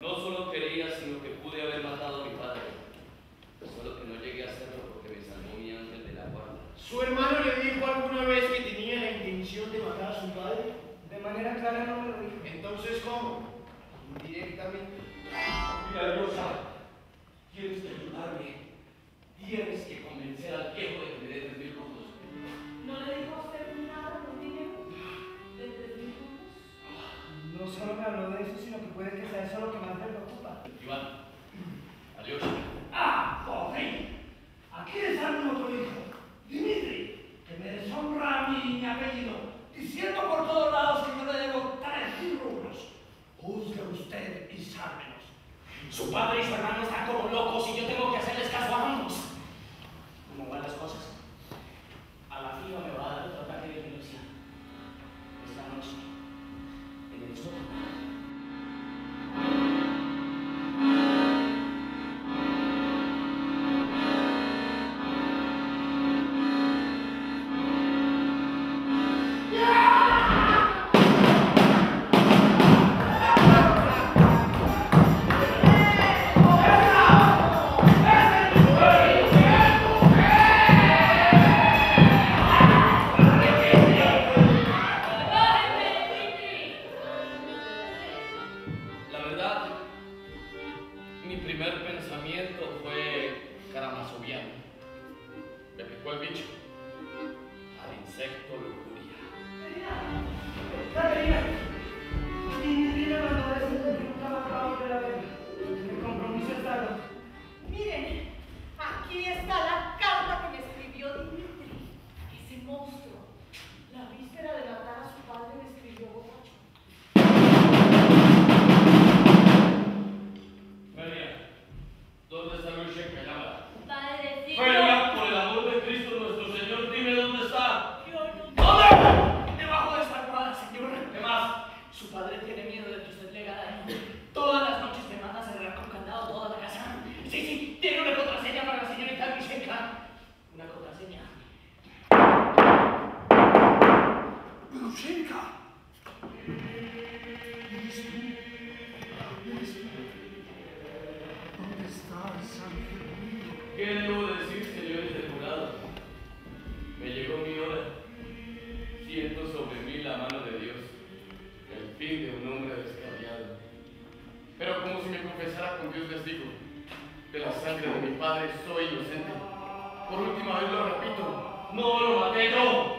No solo quería, sino que pude haber matado a mi padre. Solo que no llegué a hacerlo porque me salvó mi ángel de la guarda. ¿Su hermano le dijo alguna vez que tenía la intención de matar a su padre? De manera clara no me lo dijo. Entonces, ¿cómo? Indirectamente. Diciendo por todos lados que yo le debo tres rublos. Juzgue usted y sálvenos. Su padre y su hermano están como locos mi primer pensamiento fue caramazoviano. Me picó el bicho. Al insecto lujuria. Su padre tiene miedo de que usted le daño. Todas las noches me manda a cerrar con candado toda la casa. Sí, sí, tiene una contraseña para la señorita Vichenka. Una contraseña. ¡Grushenka! ¿Dónde estás, ángel mío? ¿Qué debo decir, señores del de un hombre descarriado. Pero como si me confesara con Dios les digo, de la sangre de mi padre soy inocente. Por última vez lo repito, no lo maté yo.